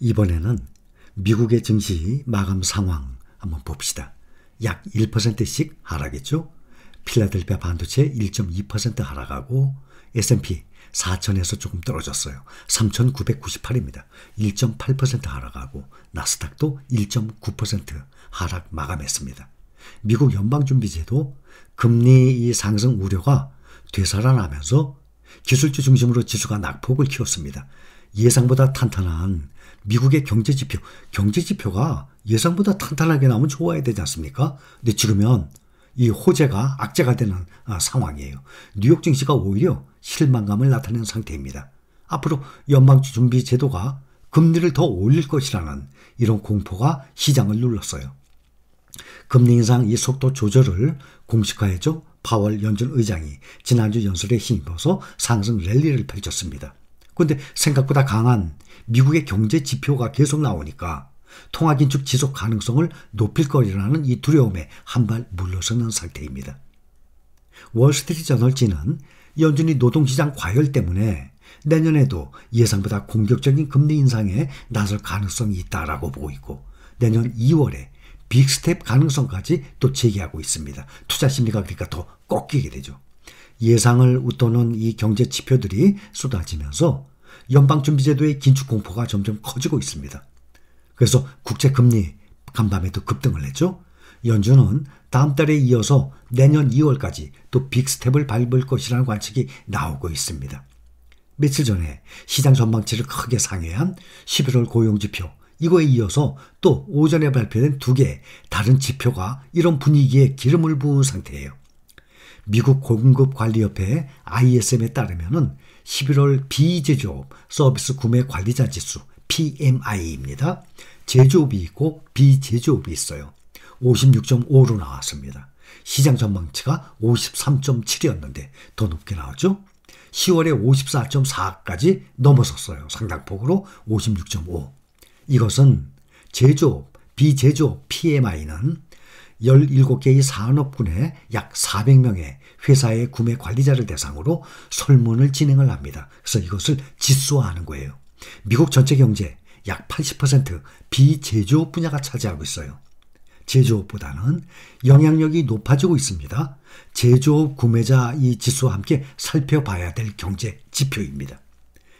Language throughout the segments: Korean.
이번에는 미국의 증시 마감 상황 한번 봅시다. 약 1%씩 하락했죠. 필라델피아 반도체 1.2% 하락하고 S&P 4천에서 조금 떨어졌어요. 3,998입니다. 1.8% 하락하고 나스닥도 1.9% 하락 마감했습니다. 미국 연방준비제도 금리 상승 우려가 되살아나면서 기술주 중심으로 지수가 낙폭을 키웠습니다. 예상보다 탄탄한 미국의 경제 지표, 경제 지표가 예상보다 탄탄하게 나오면 좋아야 되지 않습니까? 근데 지금은 이 호재가 악재가 되는 아, 상황이에요. 뉴욕 증시가 오히려 실망감을 나타낸 상태입니다. 앞으로 연방주 준비 제도가 금리를 더 올릴 것이라는 이런 공포가 시장을 눌렀어요. 금리 인상 이 속도 조절을 공식화했죠. 파월 연준 의장이 지난주 연설에 힘입어서 상승 랠리를 펼쳤습니다. 그런데 생각보다 강한 미국의 경제 지표가 계속 나오니까 통화 긴축 지속 가능성을 높일 거리라는 이 두려움에 한발 물러서는 상태입니다. 월스트리트 저널지는 연준이 노동시장 과열 때문에 내년에도 예상보다 공격적인 금리 인상에 나설 가능성이 있다라고 보고 있고 내년 2월에 빅스텝 가능성까지 또 제기하고 있습니다. 투자 심리가 그러니까 더 꺾이게 되죠. 예상을 웃도는 이 경제 지표들이 쏟아지면서 연방준비제도의 긴축 공포가 점점 커지고 있습니다. 그래서 국채금리 간밤에도 급등을 했죠. 연준은 다음 달에 이어서 내년 2월까지 또 빅스텝을 밟을 것이라는 관측이 나오고 있습니다. 며칠 전에 시장 전망치를 크게 상회한 11월 고용지표 이거에 이어서 또 오전에 발표된 두개 다른 지표가 이런 분위기에 기름을 부은 상태예요. 미국 공급관리협회 ISM에 따르면 11월 비제조업 서비스 구매 관리자 지수 PMI입니다. 제조업이 있고 비제조업이 있어요. 56.5로 나왔습니다. 시장 전망치가 53.7이었는데 더 높게 나왔죠? 10월에 54.4까지 넘어섰어요. 상당폭으로 56.5. 이것은 제조업, 비제조업 PMI는 17개의 산업군의 약 400명의 회사의 구매 관리자를 대상으로 설문을 진행을 합니다. 그래서 이것을 지수화하는 거예요. 미국 전체 경제 약 80% 비제조업 분야가 차지하고 있어요. 제조업보다는 영향력이 높아지고 있습니다. 제조업 구매자 이 지수와 함께 살펴봐야 될 경제 지표입니다.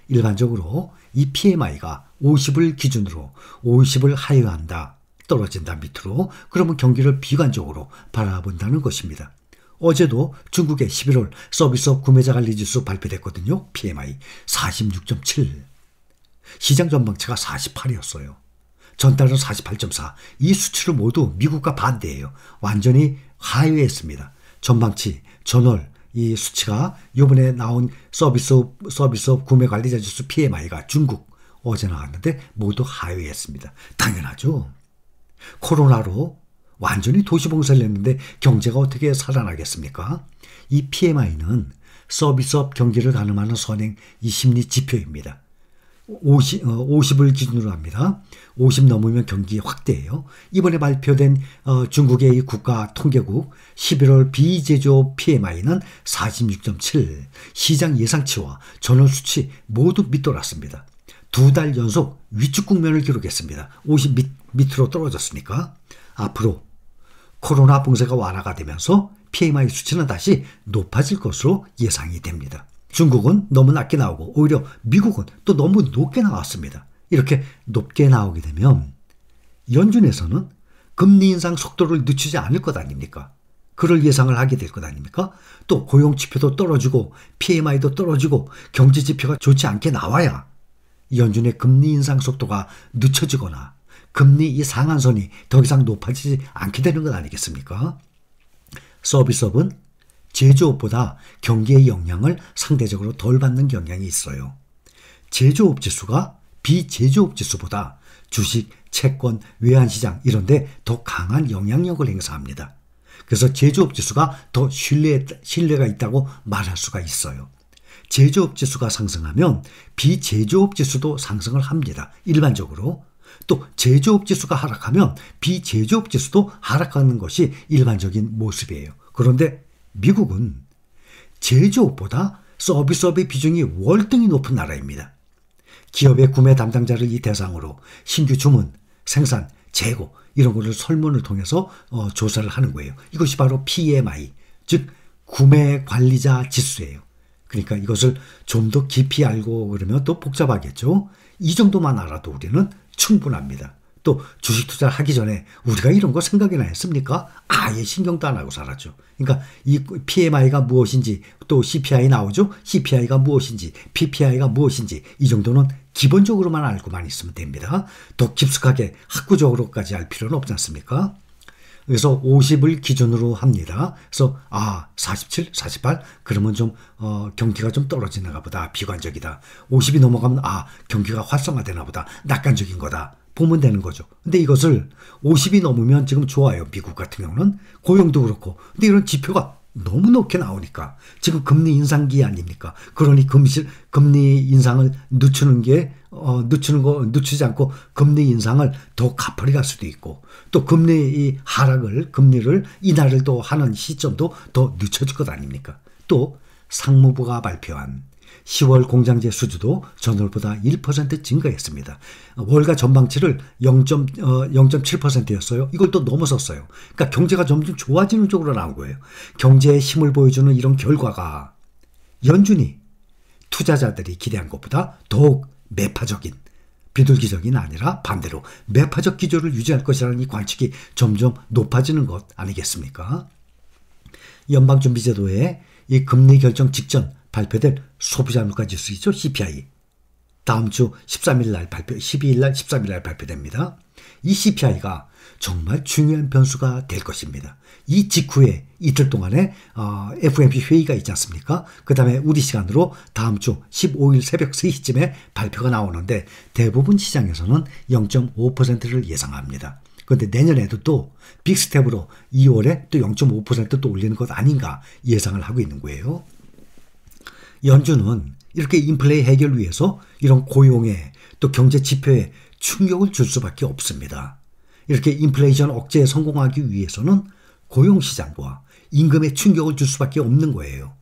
일반적으로 이 PMI가 50을 기준으로 50을 하회한다. 떨어진다 밑으로 그러면 경기를 비관적으로 바라본다는 것입니다. 어제도 중국의 11월 서비스업 구매자 관리 지수 발표됐거든요. PMI 46.7. 시장 전망치가 48이었어요. 전달은 48.4. 이 수치를 모두 미국과 반대예요. 완전히 하회했습니다. 전망치, 전월 이 수치가 이번에 나온 서비스업, 서비스업 구매 관리자 지수 PMI가 중국 어제 나왔는데 모두 하회했습니다. 당연하죠. 코로나로 완전히 도시봉쇄를 했는데 경제가 어떻게 살아나겠습니까? 이 PMI는 서비스업 경기를 가늠하는 선행 이 심리 지표입니다. 50, 어, 50을 기준으로 합니다. 50 넘으면 경기 확대예요. 이번에 발표된 어, 중국의 국가 통계국 11월 비제조 PMI는 46.7, 시장 예상치와 전월 수치 모두 밑돌았습니다. 두 달 연속 위축 국면을 기록했습니다. 50 밑, 밑으로 떨어졌으니까 앞으로 코로나 봉쇄가 완화가 되면서 PMI 수치는 다시 높아질 것으로 예상이 됩니다. 중국은 너무 낮게 나오고 오히려 미국은 또 너무 높게 나왔습니다. 이렇게 높게 나오게 되면 연준에서는 금리 인상 속도를 늦추지 않을 것 아닙니까? 그럴 예상을 하게 될 것 아닙니까? 또 고용 지표도 떨어지고 PMI도 떨어지고 경제 지표가 좋지 않게 나와야 연준의 금리 인상 속도가 늦춰지거나 금리 이 상한선이 더 이상 높아지지 않게 되는 것 아니겠습니까? 서비스업은 제조업보다 경기의 영향을 상대적으로 덜 받는 경향이 있어요. 제조업 지수가 비제조업 지수보다 주식, 채권, 외환시장 이런데 더 강한 영향력을 행사합니다. 그래서 제조업 지수가 더 신뢰, 신뢰가 있다고 말할 수가 있어요. 제조업 지수가 상승하면 비제조업 지수도 상승을 합니다. 일반적으로. 또 제조업 지수가 하락하면 비제조업 지수도 하락하는 것이 일반적인 모습이에요. 그런데 미국은 제조업보다 서비스업의 비중이 월등히 높은 나라입니다. 기업의 구매 담당자를 이 대상으로 신규 주문, 생산, 재고 이런 거를 설문을 통해서 어, 조사를 하는 거예요. 이것이 바로 PMI, 즉 구매 관리자 지수예요. 그러니까 이것을 좀 더 깊이 알고 그러면 또 복잡하겠죠. 이 정도만 알아도 우리는 충분합니다. 또 주식 투자를 하기 전에 우리가 이런 거 생각이나 했습니까? 아예 신경도 안 하고 살았죠. 그러니까 이 PMI가 무엇인지 또 CPI 나오죠. CPI가 무엇인지 PPI가 무엇인지 이 정도는 기본적으로만 알고만 있으면 됩니다. 더 깊숙하게 학구적으로까지 알 필요는 없지 않습니까? 그래서 50을 기준으로 합니다. 그래서 아 47, 48 그러면 좀 어, 경기가 좀 떨어지는가 보다 비관적이다. 50이 넘어가면 아 경기가 활성화되나 보다 낙관적인 거다. 보면 되는 거죠. 근데 이것을 50이 넘으면 지금 좋아요. 미국 같은 경우는 고용도 그렇고. 근데 이런 지표가 너무 높게 나오니까 지금 금리 인상기 아닙니까? 그러니 금실 금리 인상을 늦추는 게 어, 늦추는 거 늦추지 않고 금리 인상을 더 가파리 갈 수도 있고 또 금리 하락을 금리를 인하를 또 하는 시점도 더 늦춰질 것 아닙니까? 또 상무부가 발표한 10월 공장제 수주도 전월보다 1% 증가했습니다. 월가 전망치를 0.7%였어요. 어, 이걸 또 넘어섰어요. 그러니까 경제가 점점 좋아지는 쪽으로 나온 거예요. 경제의 힘을 보여주는 이런 결과가 연준이 투자자들이 기대한 것보다 더욱 매파적인 비둘기적인 아니라 반대로 매파적 기조를 유지할 것이라는 이 관측이 점점 높아지는 것 아니겠습니까? 연방준비제도의 이 금리 결정 직전 발표될 소비자 물가 지수 있죠? CPI. 다음 주 13일 날 발표, 12일 날, 13일 날 발표됩니다. 이 CPI가 정말 중요한 변수가 될 것입니다. 이 직후에 이틀 동안에 어, FOMC 회의가 있지 않습니까? 그 다음에 우리 시간으로 다음 주 15일 새벽 3시쯤에 발표가 나오는데 대부분 시장에서는 0.5%를 예상합니다. 그런데 내년에도 또 빅스텝으로 2월에 또 0.5%또 올리는 것 아닌가 예상을 하고 있는 거예요. 연준은 이렇게 인플레이 해결 위해서 이런 고용에 또 경제 지표에 충격을 줄 수밖에 없습니다. 이렇게 인플레이션 억제에 성공하기 위해서는 고용 시장과 임금에 충격을 줄 수밖에 없는 거예요.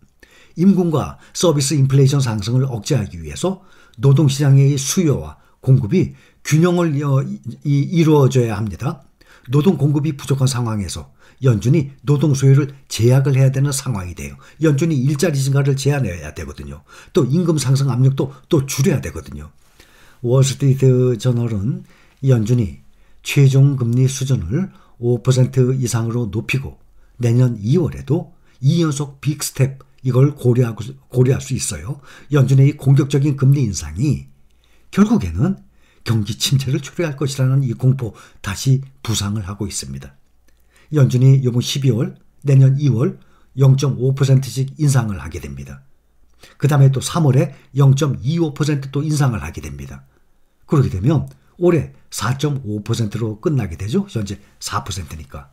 임금과 서비스 인플레이션 상승을 억제하기 위해서 노동시장의 수요와 공급이 균형을 어, 이루어져야 합니다. 노동 공급이 부족한 상황에서 연준이 노동 수요를 제약을 해야 되는 상황이 돼요. 연준이 일자리 증가를 제한해야 되거든요. 또 임금 상승 압력도 또 줄여야 되거든요. 월스트리트 저널은 연준이 최종 금리 수준을 5% 이상으로 높이고 내년 2월에도 2연속 빅스텝 이걸 고려하고, 고려할 수 있어요. 연준의 공격적인 금리 인상이 결국에는 경기 침체를 초래할 것이라는 이 공포 다시 부상을 하고 있습니다. 연준이 이번 12월, 내년 2월 0.5%씩 인상을 하게 됩니다. 그 다음에 또 3월에 0.25%또 인상을 하게 됩니다. 그렇게 되면 올해 4.5%로 끝나게 되죠. 현재 4%니까.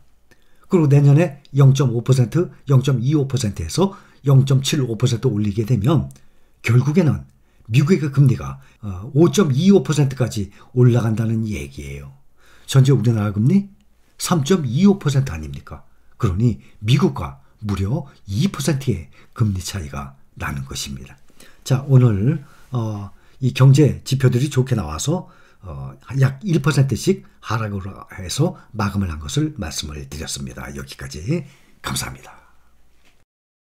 그리고 내년에 0.5%, 0.25%에서 0.75% 올리게 되면 결국에는 미국의 그 금리가 5.25%까지 어, 올라간다는 얘기예요. 현재 우리나라 금리 3.25% 아닙니까? 그러니 미국과 무려 2%의 금리 차이가 나는 것입니다. 자, 오늘 어, 이 경제 지표들이 좋게 나와서 어, 약 1%씩 하락으로 해서 마감을 한 것을 말씀을 드렸습니다. 여기까지 감사합니다.